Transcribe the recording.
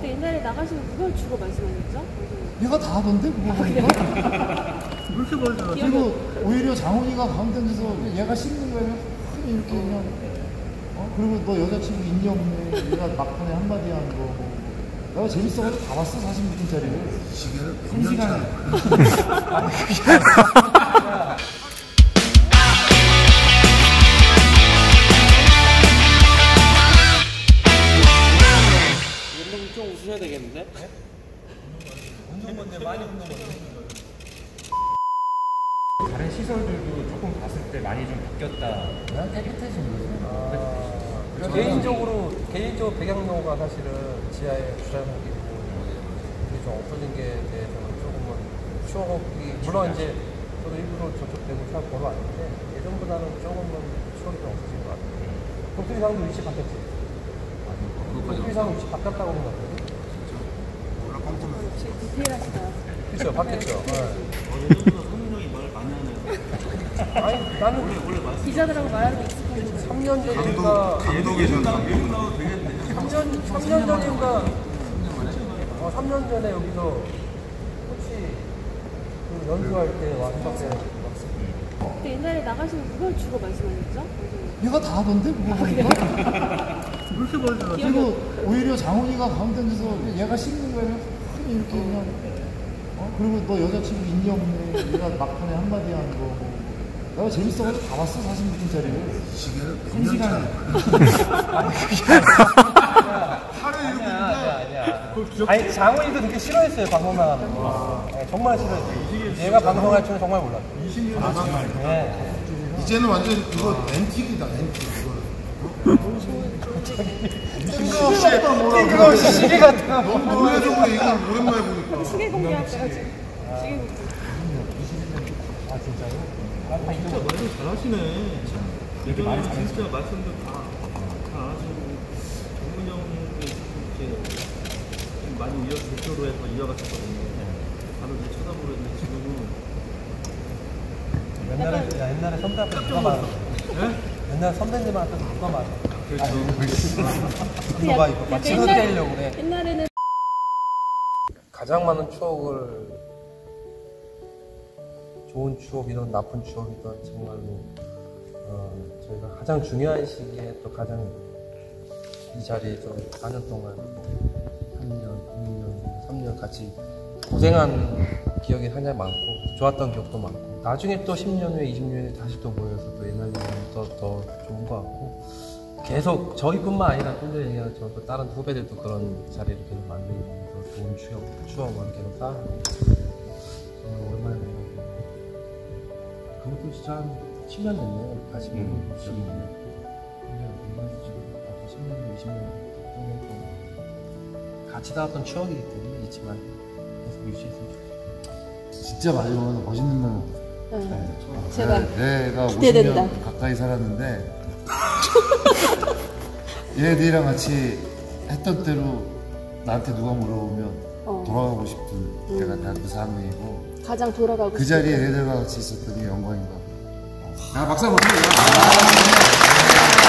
근데 옛날에 나가시면 그걸 주고 말씀하셨죠? 얘가 다 하던데 그거 보니까? 그렇게 보여줘요. 그리고 오히려 장훈이가 가운데 앉아서 얘가 씹는 거예요. 흔히 이렇게 그냥. 어? 그리고 너 여자친구 있니 없니 얘가 막판에 한마디 하는 거 내가 재밌어가지고 다 봤어 46분짜리를. 시계를 몇한 시간에 좀 웃으셔야 되겠는데? 다른 시설들도 조금 봤을 때 많이 좀 바뀌었다. 난 깨끗해진 거지 개인적으로 개인적으로 배경로가 사실은 지하에 주차장이고 이게 좀 없어진 게 대해서는 조금은 추억이 물론 이제 저도 일부러 저쪽 대고 차 걸어왔는데 예전보다는 조금은 추억이 좀 없어진 것 같아요. 독수리상도 위치 바뀌었지. 독수리상 위치 바뀌었다고 그런 것 같아요. 몰라 깜짝 놀랐어. 디테일하시다. 그렇죠, 바뀌었죠. 네. 하네요. 아니 나는 기자들하고 말하는 게 익숙하죠. 3년 전인가 감독이셨나? 3년 3년 전인가 어, 3년 전에 여기서 코치 그 연수할 때 왔을 때 근데 옛날에 나가시면 그걸 주고 말씀하셨죠? 얘가 다 하던데 그거 보니까 그렇게 보여줘요. 그리고 오히려 장훈이가 가운데 앉아서 얘가 씹는 거예요. 흔히 이렇게 그냥 어? 그리고 너 여자친구 있니 없니 얘가 막판에 한마디 하는 거. 내가 재밌어가지고 다 봤어 46분짜리를. 시계를 몇한 시간에. 하루에 이렇게 아니야 아니야 아니 장훈이도 되게 싫어했어요 방송 나가는 거. 네, 정말 싫어했어요. 얘가 방송할 줄은 정말 몰랐어요. 20년 아, 정말. 네. 이제는 완전 그거 앤틱이다 앤틱 그거. 뜬금없이 시계 같은 거 놀래서 그래 이걸 오랜만에 보니까. 시계 공개할까요, 지금? 시계 공개. 진짜 말씀 잘하시네. 예전에 진짜 말씀도 다, 다 하시고 정문 형이 이렇게 좀 많이 이어 대표로 해서 이어갔었거든요. 바로 이제 쳐다보는데 지금은 옛날에 야, 옛날에 선배 앞에 누가 말했어 옛날 선배님한테 누가 말했어 이거 봐. 이거 마치 흑대하려고 그래. 옛날에는 가장 많은 추억을 좋은 추억이든 나쁜 추억이든 정말로 어, 저희가 가장 중요한 시기에 또 가장 이 자리에서 4년 동안 3년, 2년, 3년 같이 고생한 기억이 상당히 많고 좋았던 기억도 많고 나중에 또 10년 후에 20년 후에 다시 또 모여서 또 옛날 얘기하면 더, 더 좋은 것 같고 계속 저희뿐만 아니라 좀 전에 얘기한 저또 다른 후배들도 그런 자리를 계속 만들면서 좋은 추억, 추억을 계속 쌓아가고 정말 오랜만에 그것도 진짜 한 10년 됐네요. 다시 보고 음, 여기 있네. 근데 얼마나 지금 나도 10년, 20년, 10년 동안 같이 나왔던 추억이기 때문에 있지만 계속 유지했으면 좋겠어요. 진짜 마지막으로 멋있는 날 네. 제가 네, 내가 기대된다. 50년 가까이 살았는데 얘들이랑 같이 했던 대로 나한테 누가 물어보면 어. 돌아가고 싶은 내가 다그 사람이고 가장 돌아가고 그 자리에 얘들과 같이 있었던 게 영광인 것 같아요. 야, 박수 한번. 네.